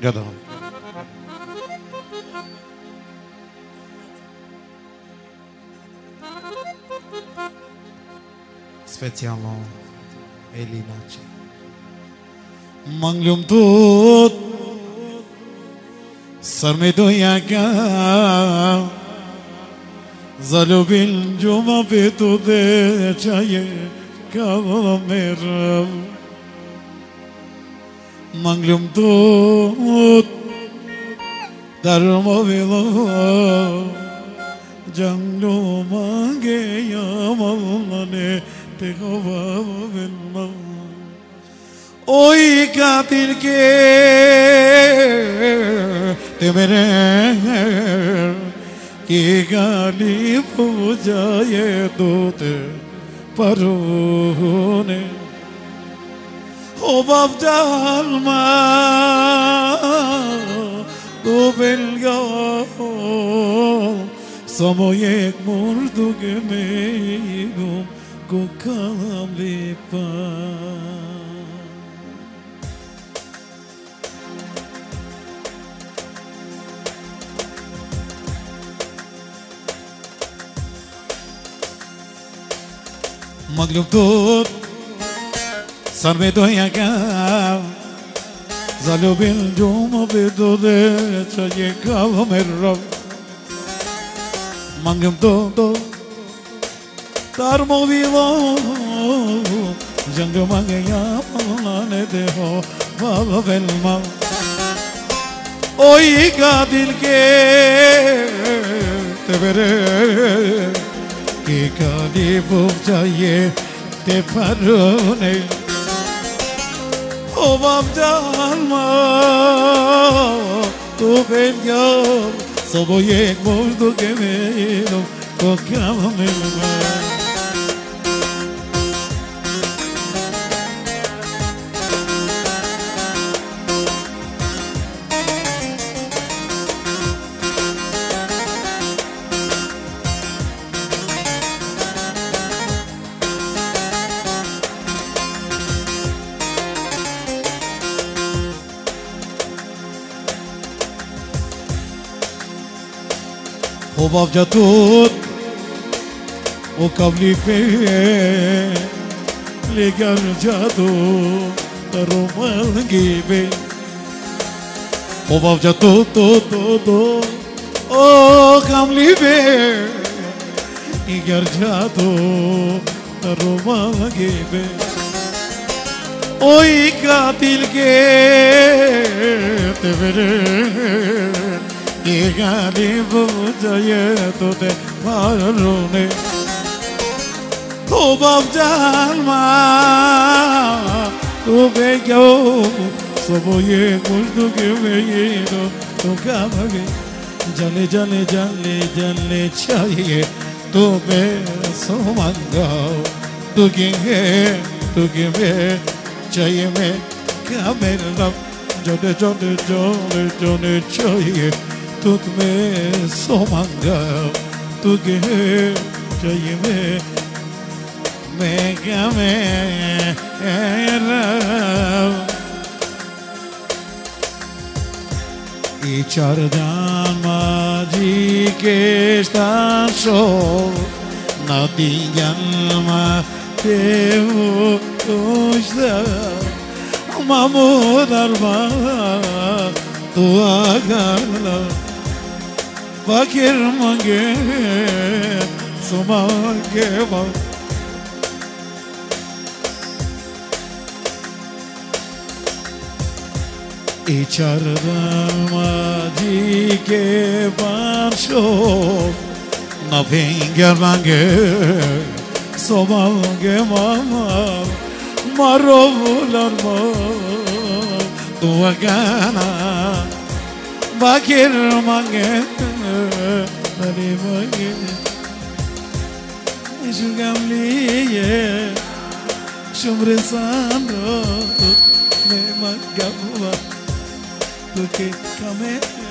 Gata. Specialul Elina ce. Manglium tot Sarme dojaka Zalubil gjuma vitu dhe qaje Ka dhe merëm مظلوم ധർമ്മ വിളവോ ജംഗ്ലോ മാങ്ങേയമനെ തികവെന്ന ওই কাতিরকে তেমনে কি গালি পূজায় দোতে পারো নে pujaye dut parune O bavdalma tu belga Samoyek murdu gemegum kukam lipa مغلوب دود صار بدوياك ظلوا بالجوم بدودة تجيك من رب مانجم دو دو تار دار موبيلو جنگ مانگ یا مولانه ده هو بابا بلما اوی کا دل کے تبره کی کانی بوب جائیے تفرونه Obam calma Tu pelgio Sobo yek mordu gemelo Kokama melma Obav jatut O kavli pe Legal jadu Romal gibi Obav jatut do do do O kavli pe Legal jadu Romal gibi Oy katil ke Te verir 네가 부자여도 내 마음으로네 호박 잘마 고백여 소보의 굴뚝에 외에도 동감하게 जाने जाने जाने जाने चाहिए तुम्हें सुमंगाओ तुगे तुगे में चाहिए मैं क्या मेरा जाने जाने जाने जाने चाहिए tut me somanga tu ge chahiye me me game I çardan maji ke stasho Na diyanma tevu kuşda Mahmud arba tu agala Fakir mange sumange bak I çardan maji ke pansho Na finger mange somange mama Marovular ma Tuagana Bakir mange باقي شو قام لي شو مرصانو ما قبوا بكي كامل